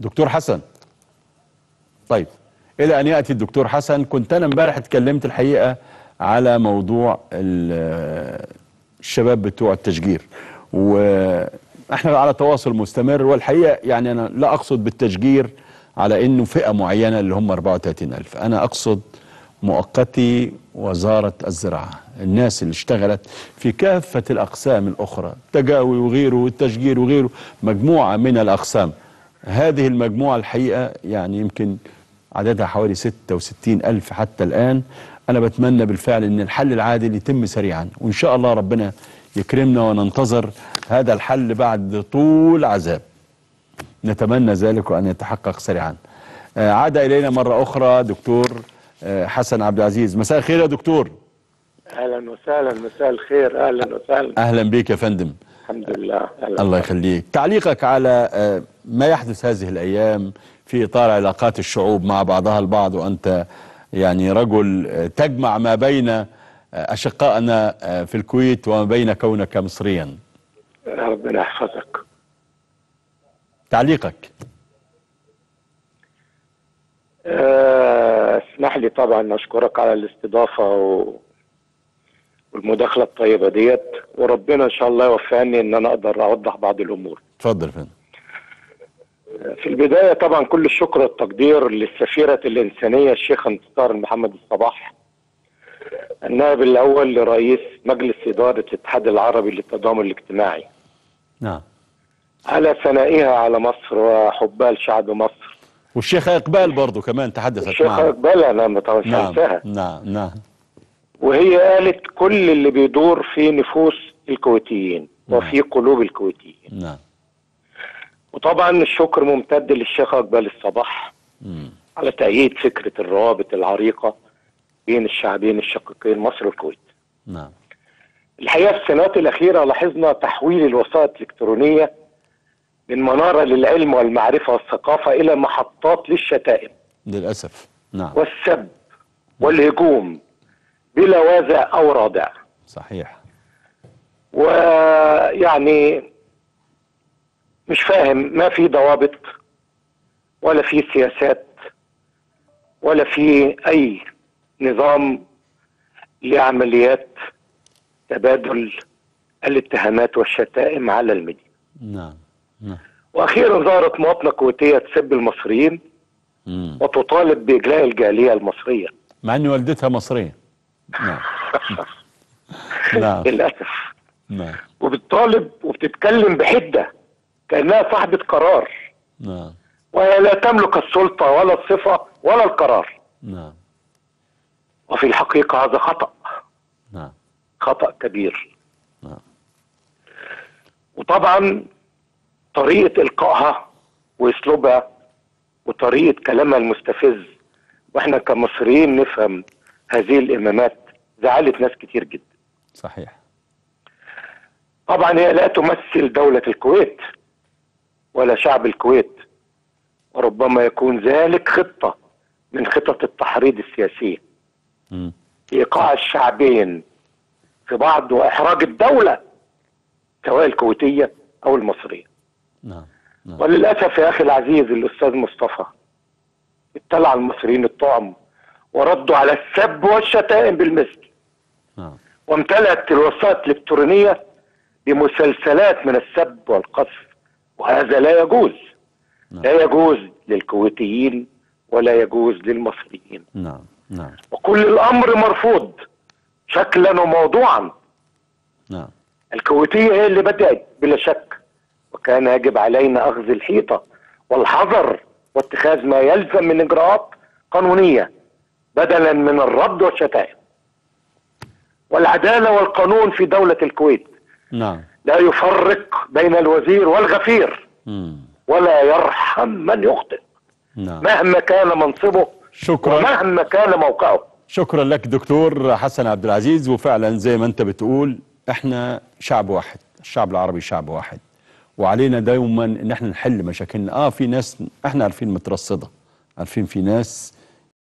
دكتور حسن. طيب إلى أن يأتي الدكتور حسن كنت أنا امبارح اتكلمت الحقيقة على موضوع ال- الشباب بتوع التشجير. وإحنا على تواصل مستمر والحقيقة يعني أنا لا أقصد بالتشجير على إنه فئة معينة اللي هم 34000 أنا أقصد مؤقتي وزارة الزراعة الناس اللي اشتغلت في كافة الأقسام الأخرى التجاوي وغيره والتشجير وغيره مجموعة من الأقسام. هذه المجموعة الحقيقة يعني يمكن عددها حوالي 66 ألف حتى الآن. أنا بتمنى بالفعل أن الحل العادل يتم سريعا وإن شاء الله ربنا يكرمنا وننتظر هذا الحل بعد طول عذاب. نتمنى ذلك وأن يتحقق سريعا. آه، عاد إلينا مرة أخرى دكتور آه، حسن عبد العزيز. مساء الخير يا دكتور. أهلا وسهلا مساء الخير. أهلا وسهلا. أهلا بك يا فندم. الحمد لله. أهلا الله يخليك. تعليقك على آه، ما يحدث هذه الأيام في إطار علاقات الشعوب مع بعضها البعض وأنت يعني رجل تجمع ما بين أشقائنا في الكويت وما بين كونك مصريا. ربنا يحفظك. تعليقك. آه، اسمح لي طبعا أشكرك على الاستضافة و... والمداخلة الطيبة ديت وربنا إن شاء الله يوفقني إن أنا أقدر أوضح بعض الأمور. اتفضل فندم. في البداية طبعا كل الشكر والتقدير للسفيرة الإنسانية الشيخه انتصار محمد الصباح النائب الأول لرئيس مجلس إدارة الاتحاد العربي للتضامن الاجتماعي. نعم. على ثنائها على مصر وحبها لشعب مصر. والشيخ إقبال برضو كمان تحدثت الشيخة معنا إقبال أنا مش نعم نعم نعم. وهي قالت كل اللي بيدور في نفوس الكويتيين وفي قلوب الكويتيين. نعم. وطبعا الشكر ممتد للشيخة إقبال الصباح مم. على تأييد فكرة الروابط العريقة بين الشعبين الشقيقين مصر والكويت. نعم. الحقيقة في السنوات الأخيرة لاحظنا تحويل الوسائط الإلكترونية من منارة للعلم والمعرفة والثقافة إلى محطات للشتائم. للأسف. نعم. والسب والهجوم بلا وازع أو رادع. صحيح. ويعني مش فاهم. ما في ضوابط ولا في سياسات ولا في أي نظام لعمليات تبادل الاتهامات والشتائم على الميديا. نعم نعم. وأخيرا ظهرت مواطنة كويتية تسب المصريين مم. وتطالب بإجلاء الجالية المصرية. مع إن والدتها مصرية. نعم. نعم. للأسف. نعم. وبتطالب وبتتكلم بحدة. كأنها صاحبة قرار. نعم. وهي لا تملك السلطة ولا الصفة ولا القرار. نعم. وفي الحقيقة هذا خطأ. نعم. خطأ كبير. نعم. وطبعا طريقة إلقائها وأسلوبها وطريقة كلامها المستفز وإحنا كمصريين نفهم هذه الإمامات زعلت ناس كتير جدا. صحيح. طبعا هي لا تمثل دولة الكويت. ولا شعب الكويت وربما يكون ذلك خطة من خطط التحريض السياسية. مم. إيقاع الشعبين في بعض وإحراج الدولة سواء الكويتية أو المصرية. نعم نعم. وللأسف يا أخي العزيز الأستاذ مصطفى ابتلع المصريين الطعم وردوا على السب والشتائم بالمثل. نعم. وامتلأت الوسائط الإلكترونية بمسلسلات من السب والقذف. وهذا لا يجوز. نعم. لا يجوز للكويتيين ولا يجوز للمصريين. نعم نعم. وكل الأمر مرفوض شكلا وموضوعا. نعم. الكويتية هي اللي بدأت بلا شك وكان يجب علينا أخذ الحيطة والحذر واتخاذ ما يلزم من إجراءات قانونية بدلا من الرد والشتائم والعدالة والقانون في دولة الكويت نعم. لا يفرق بين الوزير والغفير. ولا يرحم من يخطئ. نعم. مهما كان منصبه شكرا. ومهما كان موقعه. شكرا لك دكتور حسن عبد العزيز. وفعلا زي ما انت بتقول إحنا شعب واحد. الشعب العربي شعب واحد. وعلينا دايما إن إحنا نحل مشاكلنا. آه في ناس إحنا عارفين مترصدة. عارفين في ناس